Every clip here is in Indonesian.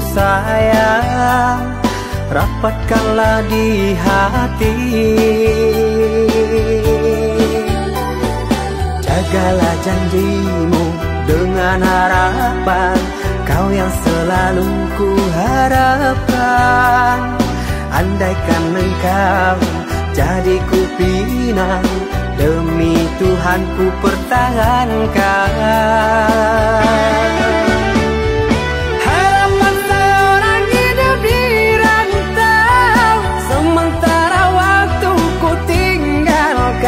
sayang Rapatkanlah di hati. Jagalah janjimu dengan harapan Kau yang selalu ku harapkan Andaikan engkau jadi ku pinang Demi Tuhan ku pertahankan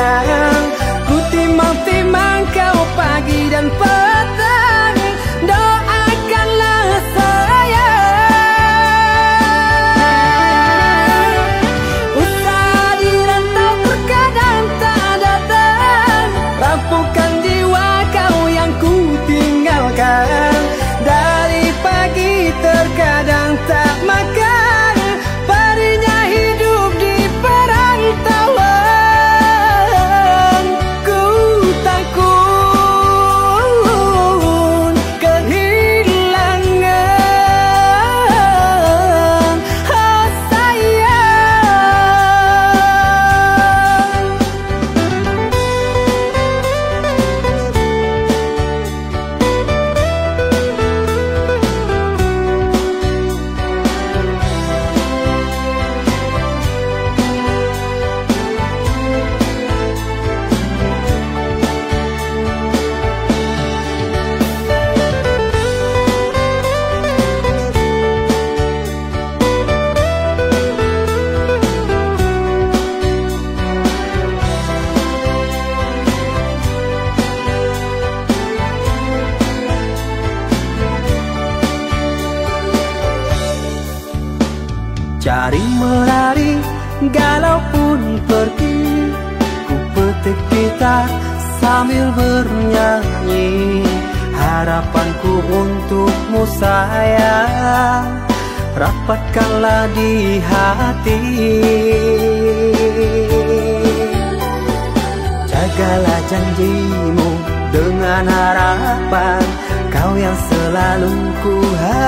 Cari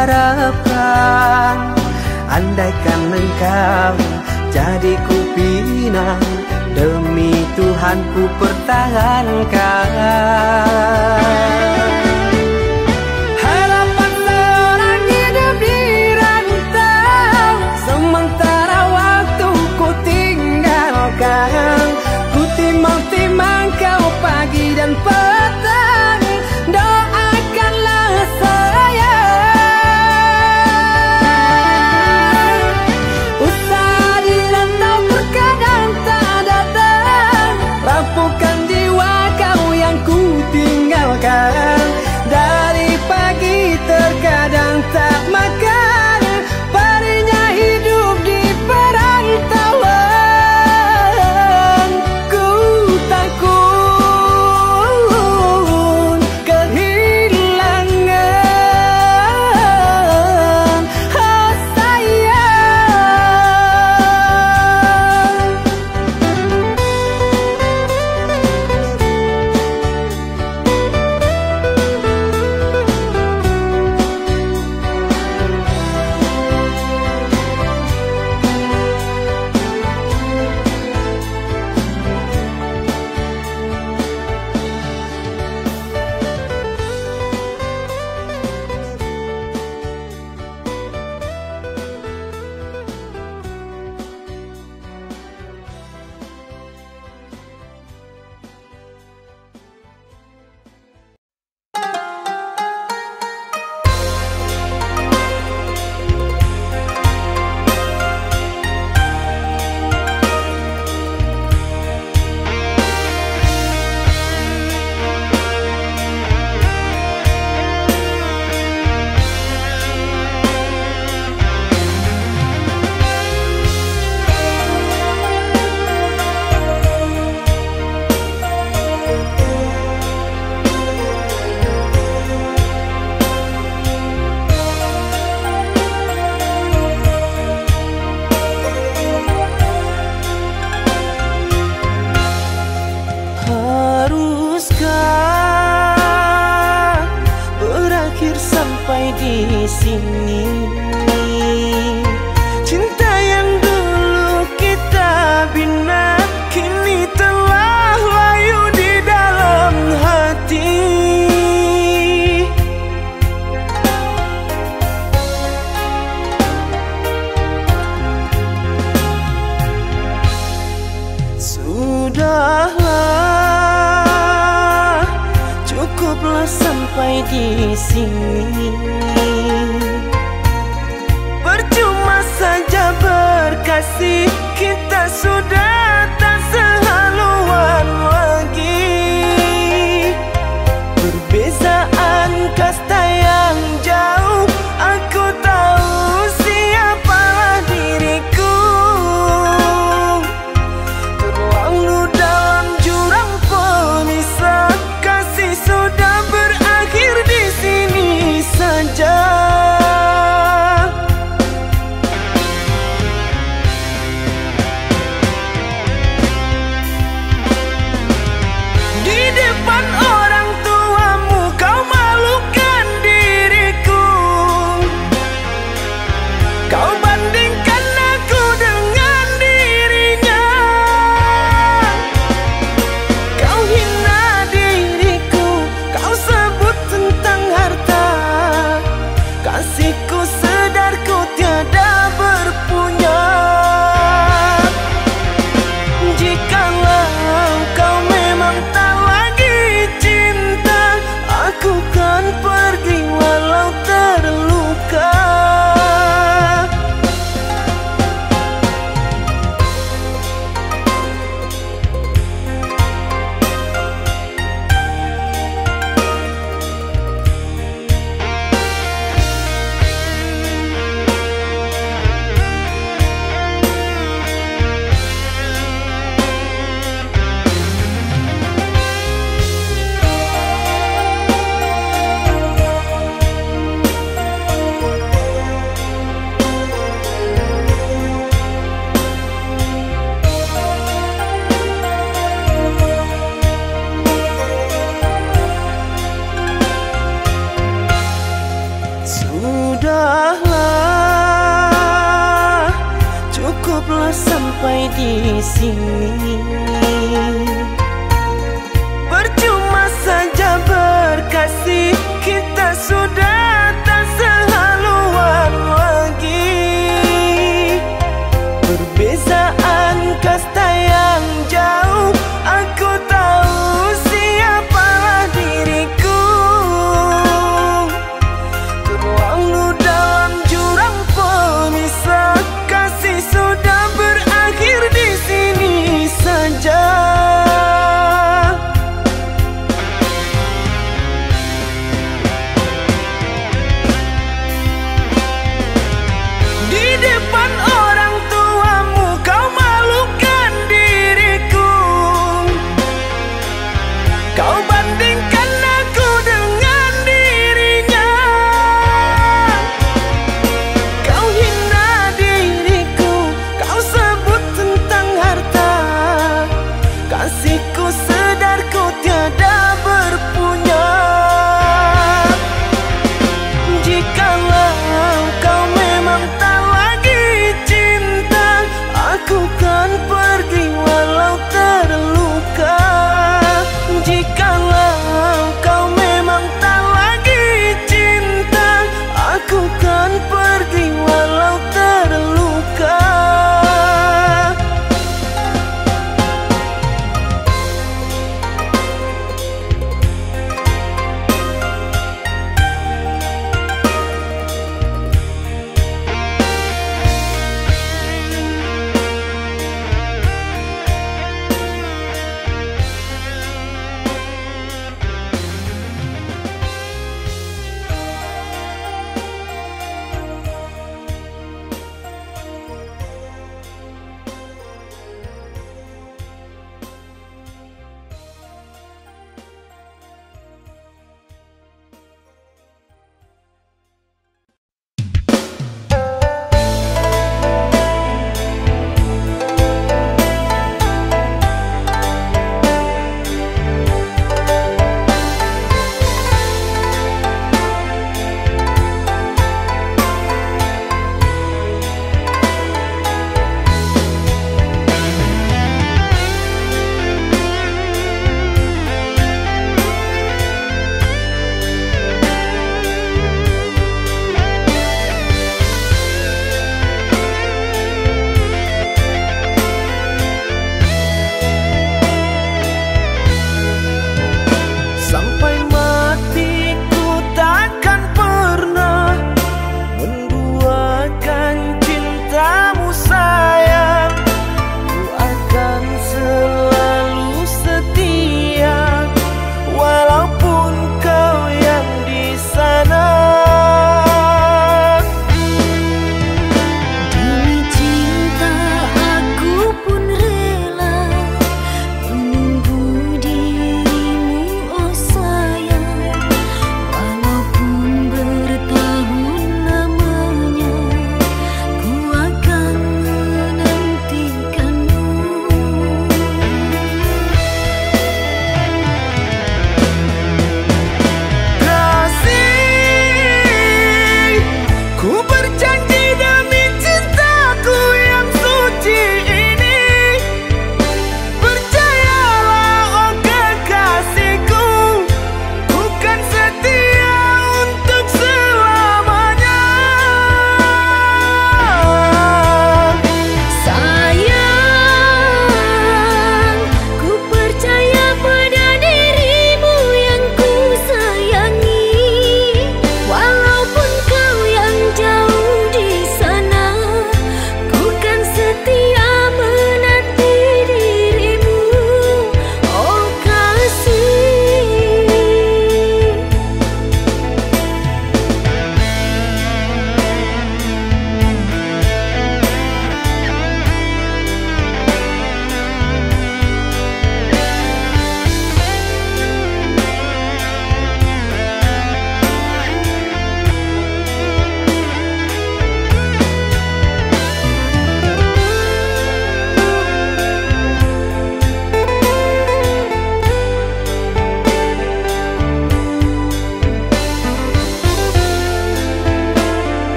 harapkan Andaikan engkau jadi kupinang Demi Tuhan ku pertahankan Cukuplah sampai di sini. Kasih kita sudah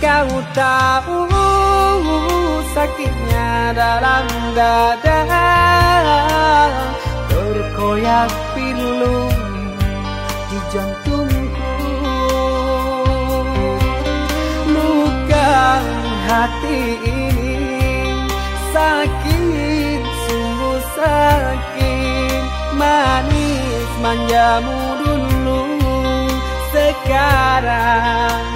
kau tahu sakitnya dalam dada. Terkoyak pilu di jantungku. Luka hati ini sakit, sungguh sakit. Manis manjamu dulu. Sekarang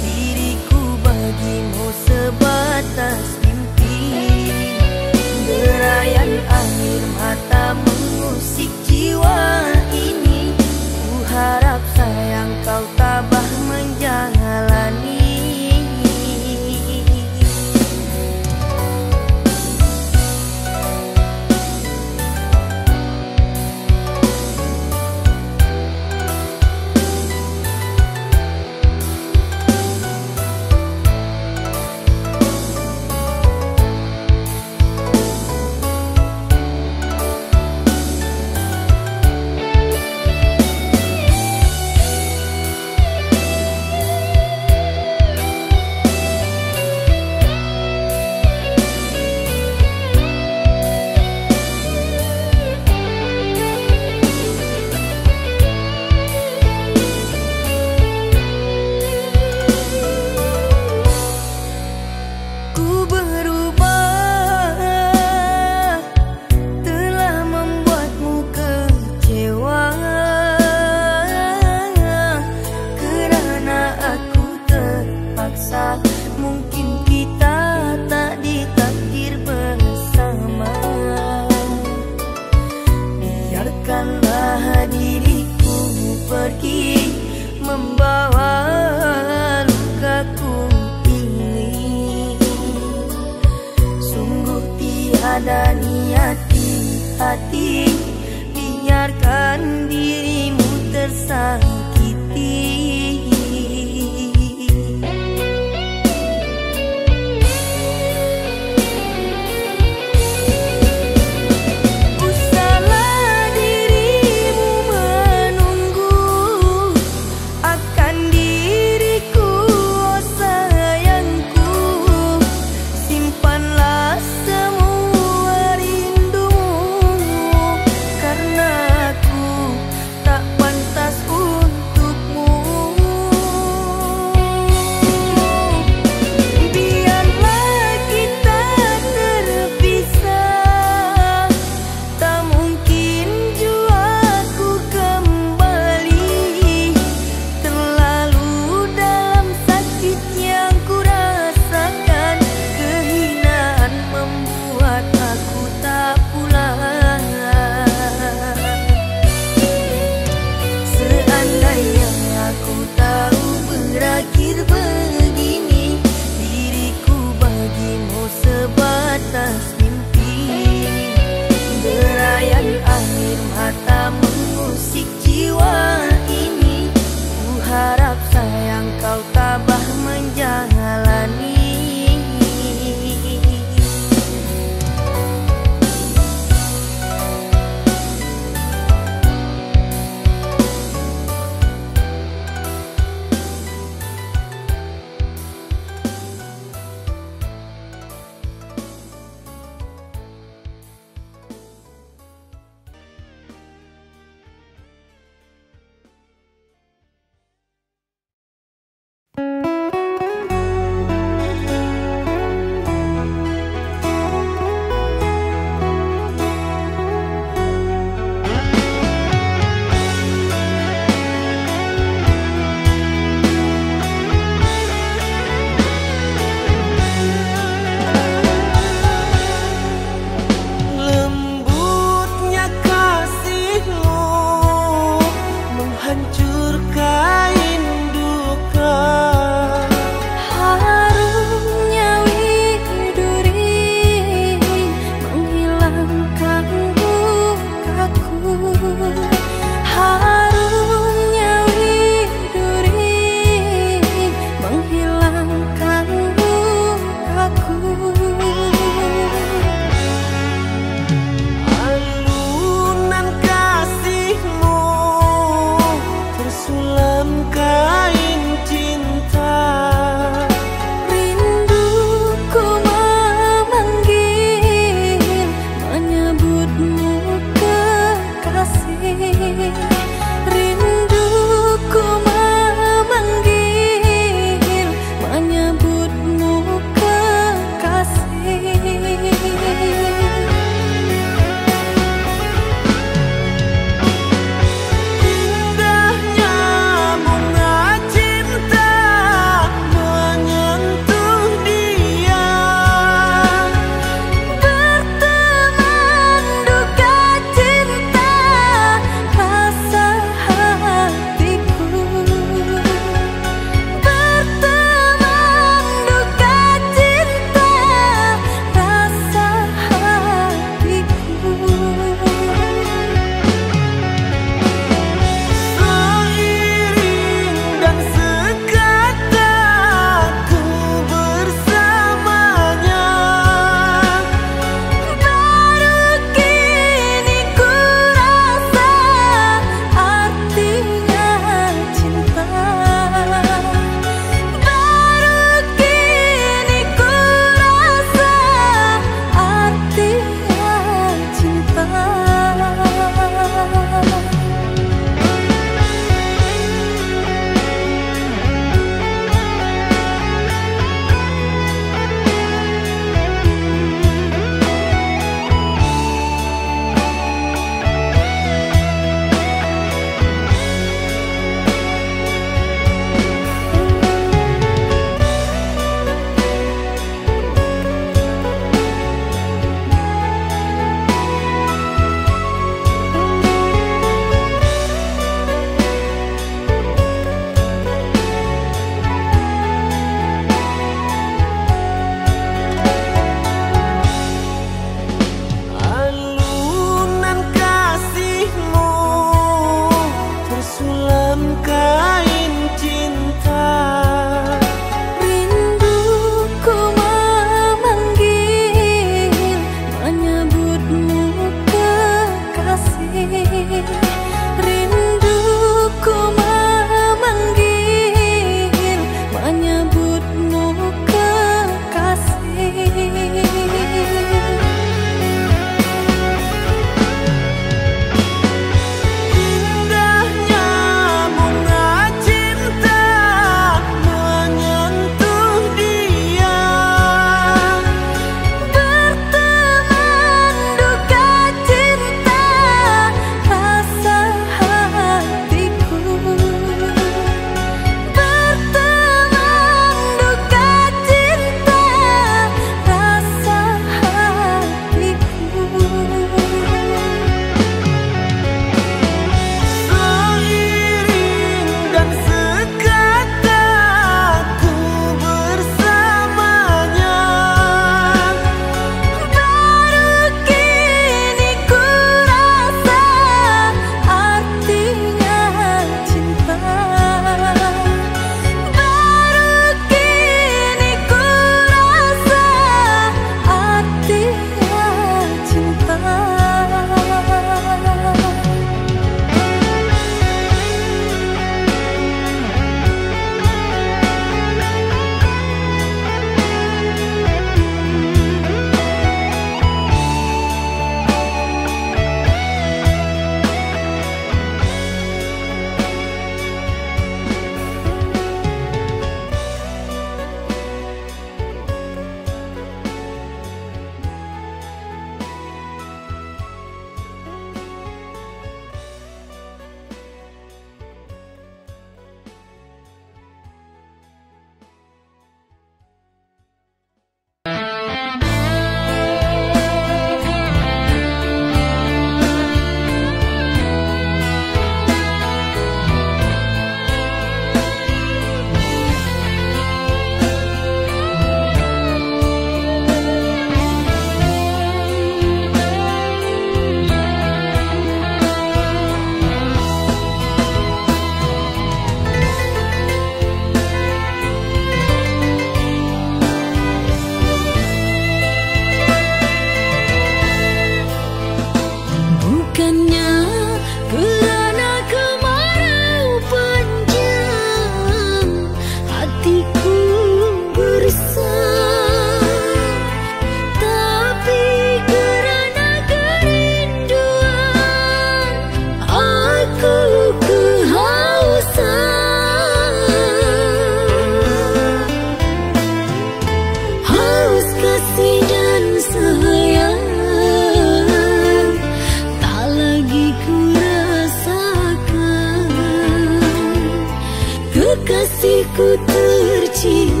see.